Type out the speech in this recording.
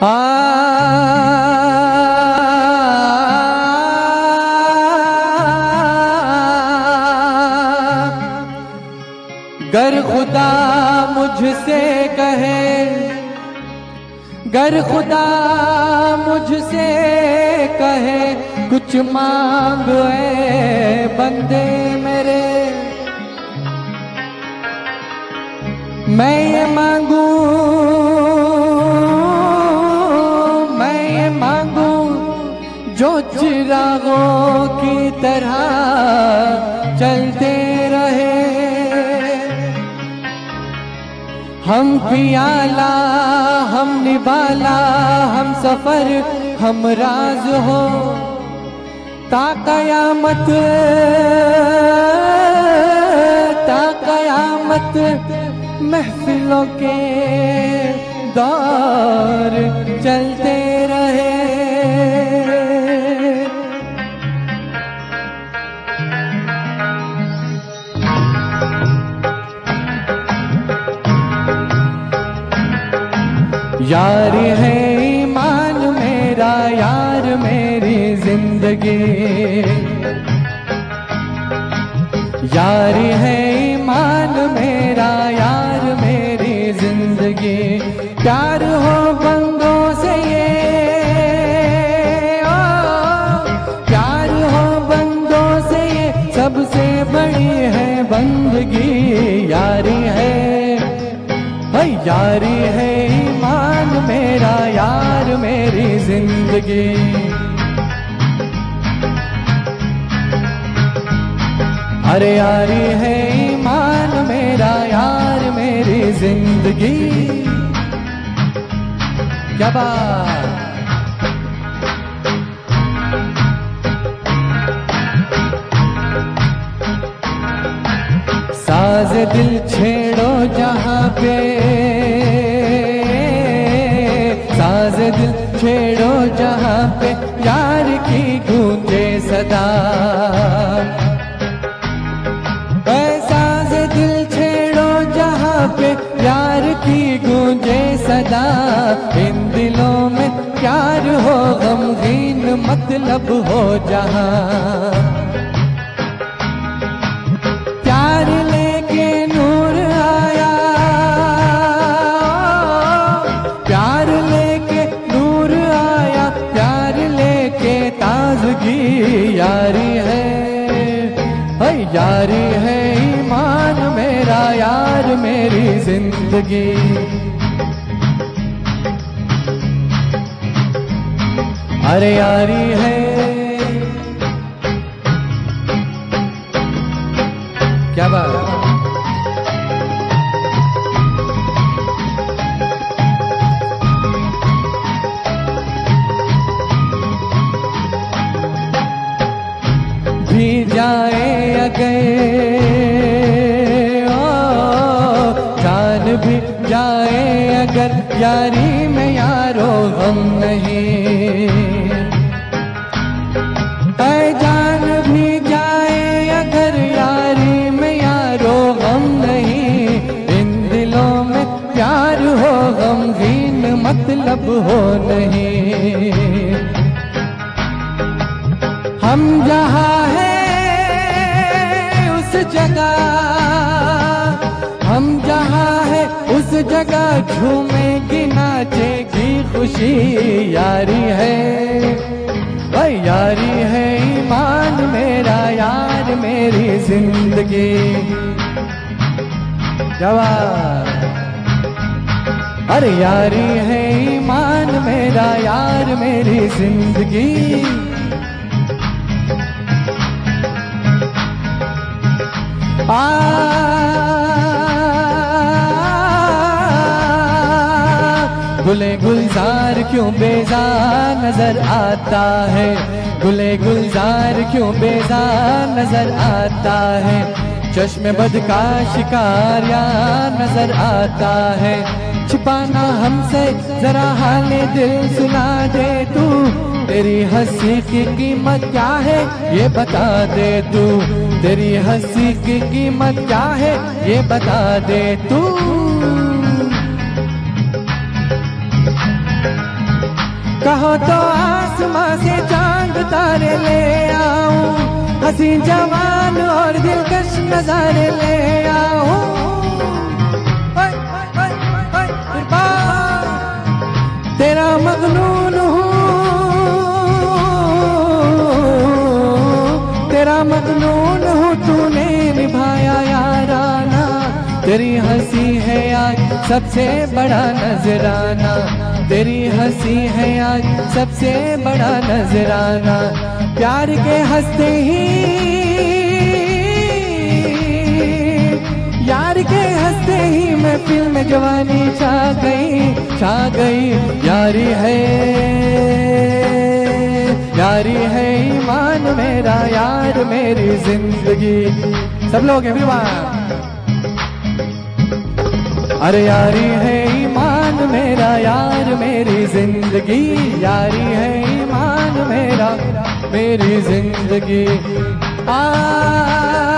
गर खुदा मुझसे कहे गर खुदा मुझसे कहे कुछ मांग बंदे मेरे। मैं ये जो चिरागों की तरह चलते रहे। हम पियाला, हम निभाला हम सफ़र, हम राज हो। ता कयामत ता कयामत महफिलों के दौर चलते रहे। यार है ईमान मेरा यार मेरी ज़िंदगी। यार है ईमान मेरा यार मेरी ज़िंदगी। प्यार हो बंदों से ये। ओ, प्यार हो बंदों से ये। सबसे बड़ी है बंदगी। यारी है भाई यारी है ज़िंदगी। अरे यारी है ईमान मेरा, यार मेरी ज़िंदगी। क्या बात। साज दिल छेड़ो जहाँ पे। छेड़ो जहाँ पे प्यार की गूंजे सदा। दिल छेड़ो जहाँ पे प्यार की गूंजे सदा। इन दिलों में प्यार हो, गमगीन मतलब हो जहाँ। ताजगी यारी है। है यारी है ईमान मेरा, यार मेरी ज़िंदगी। अरे यारी है। क्या बात जाए अगर। ओ, जान भी जाए अगर यारी में यारो हम नहीं। जान भी जाए अगर यारी गम नहीं। में मतलब हो नहीं। हम जहाँ जगह। हम जहाँ है, उस जगह झूमेगी, नाचेगी, खुशी यारी है। भाई यारी है, ईमान मेरा, यार मेरी ज़िंदगी। जवाब। अरे यारी है, ईमान मेरा, यार मेरी ज़िंदगी। गुले गुलजार क्यों बेजार नज़र आता है? गुले गुलजार क्यों बेजार नज़र आता है? चश्मे बद का शिकार यार नज़र आता है। छिपाना हमसे, जरा हाले दिल सुना दे तू। तेरी हँसी की कीमत क्या है, ये बता दे तू। तेरी हँसी की कीमत क्या है, ये बता दे तू। कहो तो आसमां से चाँद तारे ले आओ हसी जवान और दिलकश नजारे ले आओ तेरा मगनू हँसी है आज सबसे बड़ा नजराना। तेरी हँसी है आज सबसे बड़ा नजराना। प्यार के हँसते ही, यार के हँसते ही मैं फ़िल्म जवानी छा गई छा गई। यारी है यारी है ईमान मेरा, यार मेरी ज़िंदगी। सब लोग विवाह अरे यारी है ईमान मेरा, यार मेरी ज़िंदगी। यारी है ईमान मेरा, मेरी ज़िंदगी। आ